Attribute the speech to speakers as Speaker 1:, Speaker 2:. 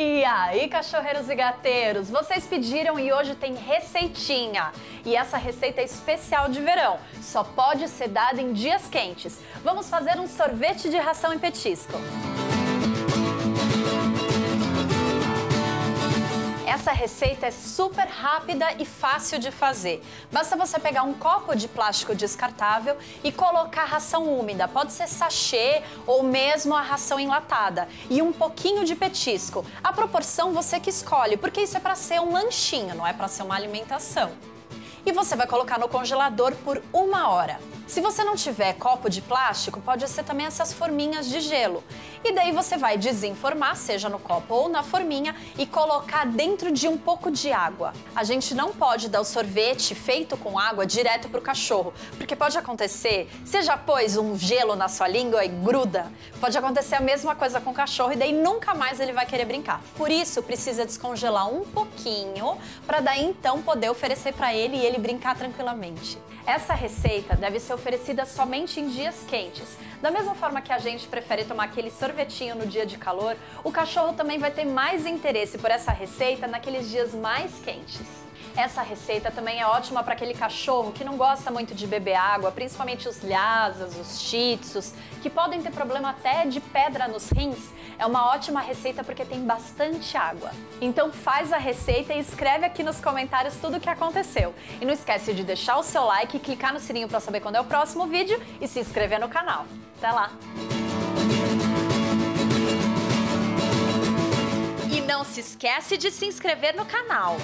Speaker 1: E aí, cachorreiros e gateiros, vocês pediram e hoje tem receitinha. E essa receita é especial de verão, só pode ser dada em dias quentes. Vamos fazer um sorvete de ração em petisco. Essa receita é super rápida e fácil de fazer. Basta você pegar um copo de plástico descartável e colocar ração úmida, pode ser sachê ou mesmo a ração enlatada, e um pouquinho de petisco. A proporção você que escolhe, porque isso é para ser um lanchinho, não é para ser uma alimentação. E você vai colocar no congelador por uma hora. Se você não tiver copo de plástico, pode ser também essas forminhas de gelo. E daí você vai desenformar, seja no copo ou na forminha, e colocar dentro de um pouco de água. A gente não pode dar o sorvete feito com água direto para o cachorro, porque pode acontecer, você já pôs um gelo na sua língua e gruda, pode acontecer a mesma coisa com o cachorro e daí nunca mais ele vai querer brincar. Por isso, precisa descongelar um pouquinho, para daí então poder oferecer para ele e ele brincar tranquilamente. Essa receita deve ser oferecida somente em dias quentes. Da mesma forma que a gente prefere tomar aquele sorvetinho no dia de calor, o cachorro também vai ter mais interesse por essa receita naqueles dias mais quentes. Essa receita também é ótima para aquele cachorro que não gosta muito de beber água, principalmente os lhasas, os shih tzus, que podem ter problema até de pedra nos rins. É uma ótima receita porque tem bastante água. Então faz a receita e escreve aqui nos comentários tudo o que aconteceu. E não esquece de deixar o seu like, clicar no sininho para saber quando é o próximo vídeo e se inscrever no canal. Até lá! E não se esquece de se inscrever no canal.